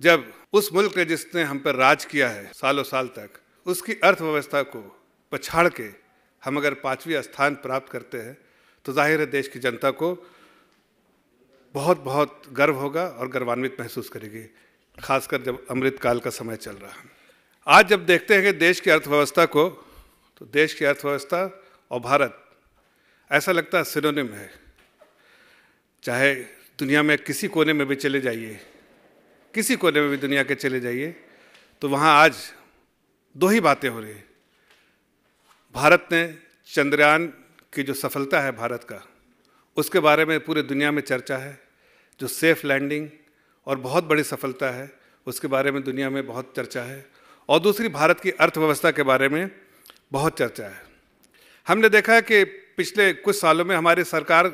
जब उस मुल्क ने जिसने हम पर राज किया है सालों साल तक, उसकी अर्थव्यवस्था को पछाड़ के हम अगर पाँचवीं स्थान प्राप्त करते हैं तो ज़ाहिर है देश की जनता को बहुत बहुत गर्व होगा और गर्वान्वित महसूस करेगी, खासकर जब अमृत काल का समय चल रहा है। आज जब देखते हैं कि देश की अर्थव्यवस्था को तो देश की अर्थव्यवस्था और भारत, ऐसा लगता है सिनोनिम है। चाहे दुनिया में किसी कोने में भी चले जाइए किसी कोने में भी दुनिया के चले जाइए तो वहाँ आज दो ही बातें हो रही हैं। भारत ने चंद्रयान की जो सफलता है भारत का, उसके बारे में पूरे दुनिया में चर्चा है, जो सेफ़ लैंडिंग और बहुत बड़ी सफलता है, उसके बारे में दुनिया में बहुत चर्चा है, और दूसरी भारत की अर्थव्यवस्था के बारे में बहुत चर्चा है। हमने देखा है कि पिछले कुछ सालों में हमारी सरकार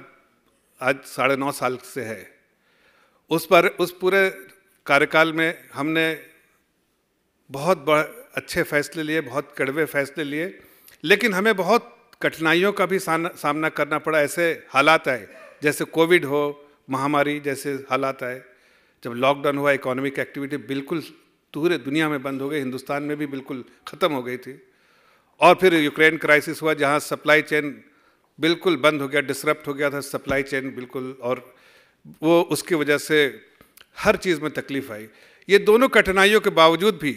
आज साढ़े नौ साल से है, उस पर, उस पूरे कार्यकाल में हमने बहुत अच्छे फैसले लिए, बहुत कड़वे फैसले लिए, लेकिन हमें बहुत कठिनाइयों का भी सामना करना पड़ा, ऐसे हालात आए। जैसे कोविड हो, महामारी जैसे हालात आए, जब लॉकडाउन हुआ, इकोनॉमिक एक्टिविटी बिल्कुल पूरे दुनिया में बंद हो गई, हिंदुस्तान में भी बिल्कुल ख़त्म हो गई थी। और फिर यूक्रेन क्राइसिस हुआ, जहाँ सप्लाई चेन बिल्कुल बंद हो गया डिसरप्ट हो गया था, सप्लाई चेन बिल्कुल, और वो उसकी वजह से हर चीज़ में तकलीफ़ आई। ये दोनों कठिनाइयों के बावजूद भी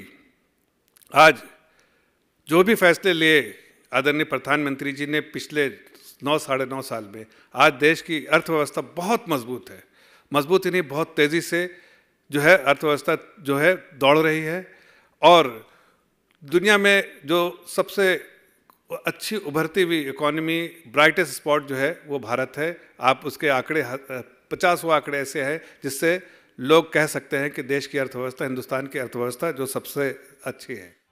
आज जो भी फैसले लिए आदरणीय प्रधानमंत्री जी ने पिछले नौ, साढ़े नौ साल में, आज देश की अर्थव्यवस्था बहुत मज़बूत है। मज़बूत ही नहीं बहुत तेज़ी से जो है अर्थव्यवस्था जो है दौड़ रही है और दुनिया में जो सबसे अच्छी उभरती हुई इकोनॉमी, ब्राइटेस्ट स्पॉट जो है वो भारत है। आप उसके आंकड़े, पचास वो आंकड़े ऐसे हैं जिससे लोग कह सकते हैं कि देश की अर्थव्यवस्था, हिंदुस्तान की अर्थव्यवस्था जो सबसे अच्छी है।